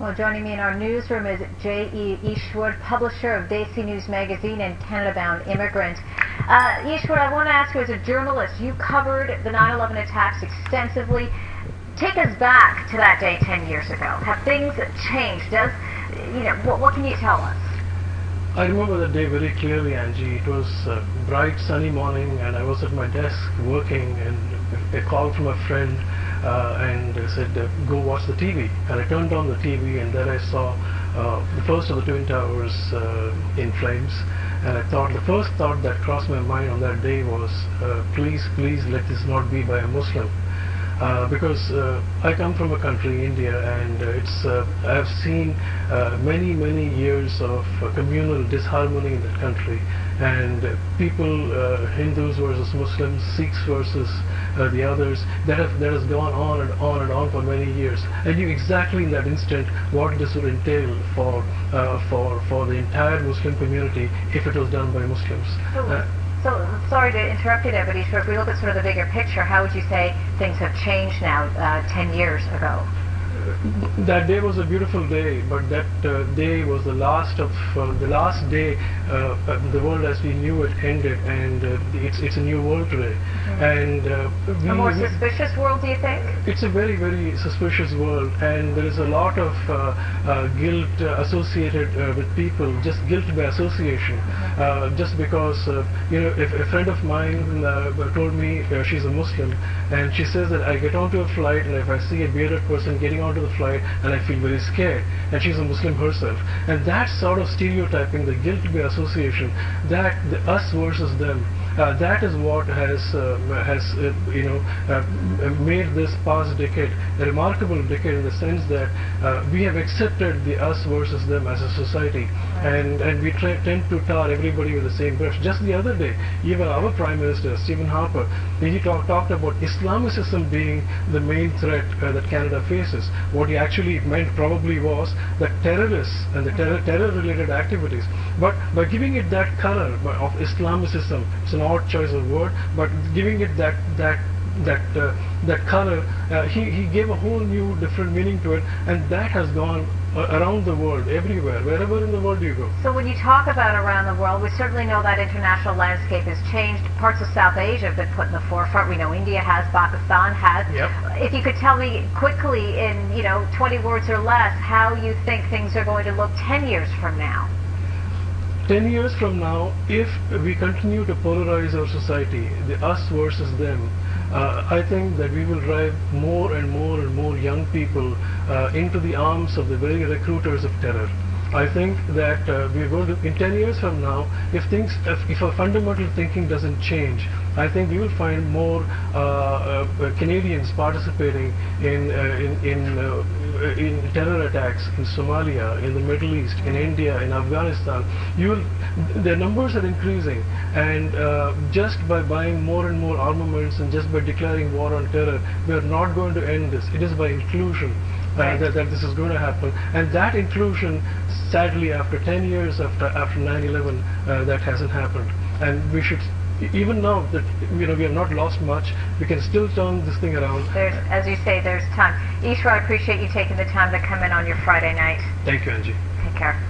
Well, joining me in our newsroom is G.A. Easwar, publisher of Desi News Magazine and Canada Bound Immigrant. Uh, I want to ask you as a journalist, you covered the 9-11 attacks extensively. Take us back to that day 10 years ago. Have things changed? Does, you know, what, what can you tell us? I remember that day very clearly, Angie. It was a bright, sunny morning, and I was at my desk working, and a call from a friend and I said, uh, "Go watch the TV." And I turned on the TV, and there I saw uh, the first of the twin towers uh, in flames. And I thought the first thought that crossed my mind on that day was, uh, "Please, please, let this not be by a Muslim." Uh, because uh, I come from a country, India, and uh, it's uh, I've seen uh, many many years of uh, communal disharmony in that country, and people, Hindus versus Muslims, Sikhs versus the others, that have that has gone on and on and on for many years. I knew exactly in that instant what this would entail for for for the entire Muslim community if it was done by Muslims. Oh, so, sorry to interrupt you there, but if we look at sort of the bigger picture, how would you say things have changed now, uh, 10 years ago? That day was a beautiful day, but that uh, day was the last of uh, the last day uh, the world as we knew it ended, and uh, it's it's a new world today. Mm-hmm. And uh, a more suspicious world, do you think? It's a very very suspicious world, and there is a lot of uh, guilt associated with people, just guilt by association, mm-hmm. just because you know if a friend of mine told me she's a Muslim, and she says that I get onto a flight and if I see a bearded person getting onto the flight and I feel very scared. And she's a Muslim herself. And that sort of stereotyping the guilt by association that the us versus them uh, that is what has uh, has uh, you know uh, made this past decade a remarkable decade in the sense that we have accepted the us versus them as a society. And and we tend to tar everybody with the same brush. Just the other day even our prime minister Stephen Harper he talk, talked about Islamicism being the main threat that Canada faces. What he actually meant probably was that terrorists and the terror terror related activities. But by giving it that color of Islamicism it's an odd choice of word, but giving it that that that uh, that color, uh, he he gave a whole new different meaning to it, and that has gone uh, around the world, everywhere, wherever in the world you go. So when you talk about around the world, we certainly know that international landscape has changed. Parts of South Asia have been put in the forefront. We know India has, Pakistan has. Yep. If you could tell me quickly, in you know 20 words or less, how you think things are going to look 10 years from now. 10 years from now, if we continue to polarize our society, the us versus them, uh, I think that we will drive more and more and more young people uh, into the arms of the very recruiters of terror. I think that uh, we're going to, in 10 years from now, if things, if, if our fundamental thinking doesn't change, I think we will find more uh, uh, Canadians participating in uh, in in, in, terror attacks in Somalia, in the Middle East, in India, in Afghanistan. You will, their numbers are increasing, and uh, just by buying more and more armaments and just by declaring war on terror, we are not going to end this. It is by inclusion. Uh, that, that, this is going to happen. And that inclusion, sadly, after 10 years after after 9/11, uh, that hasn't happened. And we should. Even now that you know we have not lost much, we can still turn this thing around. There's, as you say, there's time. Easwar, I appreciate you taking the time to come in on your Friday night. Thank you, Angie. Take care.